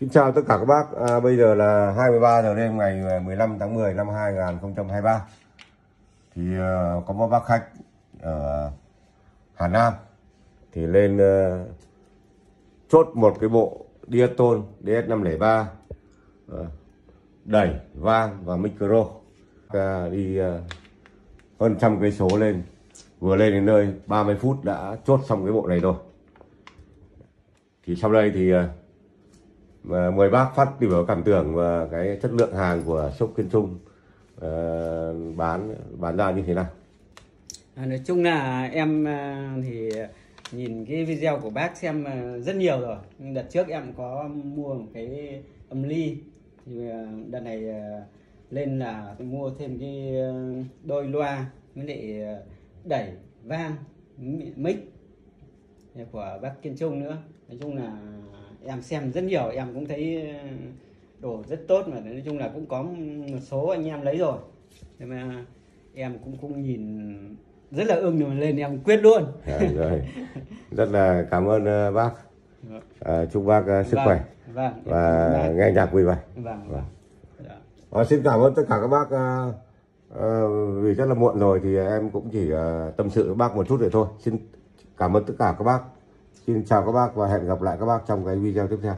Xin chào tất cả các bác. À, bây giờ là 23 giờ đêm ngày à, 15 tháng 10 năm 2023. Thì uh, có một bác khách ở Hà Nam thì lên uh, chốt một cái bộ Diaton DS503 uh, đẩy vang và micro uh, đi uh, hơn trăm cây số lên vừa lên đến nơi 30 phút đã chốt xong cái bộ này rồi thì sau đây thì uh, và mời bác phát biểu cảm tưởng và cái chất lượng hàng của shop Kiên Trung uh, bán bán ra như thế nào? À, nói chung là em ờ, thì nhìn cái video của bác xem ờ, rất nhiều rồi. Nhưng đợt trước em có mua một cái âm ly. Thì đợt này lên là mua thêm cái đôi loa với lại đẩy vang mic của bác Kiên Trung nữa. Nói chung là em xem rất nhiều em cũng thấy à, đồ rất tốt mà. Nói chung là cũng có một số anh em lấy rồi. Nhưng mà em cũng cũng nhìn rất là ưng rồi lên em quyết luôn. À, rồi. rất là cảm ơn uh, bác. À, chúc bác uh, sức Vâng, khỏe. vâng. Và vâng, nghe nhạc vui vẻ. Vâng, Vâng. Dạ. à, xin cảm ơn tất cả các bác uh, uh, vì rất là muộn rồi thì em cũng chỉ uh, tâm sự với bác một chút để thôi. Xin cảm ơn tất cả các bác xin chào các bác và hẹn gặp lại các bác trong cái video tiếp theo.